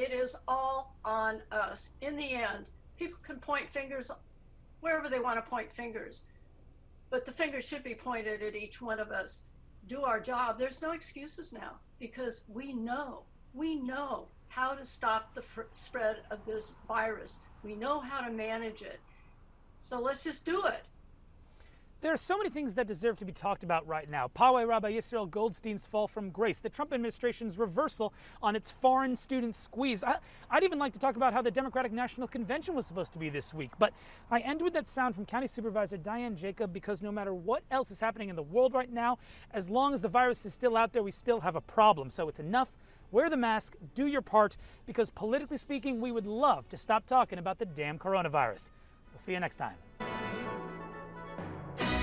It is all on us. In the end, people can point fingers wherever they want to point fingers, but the finger should be pointed at each one of us. Do our job. There's no excuses now because we know, we know how to stop the spread of this virus. We know how to manage it. So let's just do it. There are so many things that deserve to be talked about right now. Poway Rabbi Yisrael Goldstein's fall from grace, the Trump administration's reversal on its foreign student squeeze. I, would even like to talk about how the Democratic National Convention was supposed to be this week. But I end with that sound from County Supervisor Diane Jacob because no matter what else is happening in the world right now, as long as the virus is still out there, we still have a problem. So it's enough. Wear the mask, do your part, because politically speaking, we would love to stop talking about the damn coronavirus. We'll see you next time.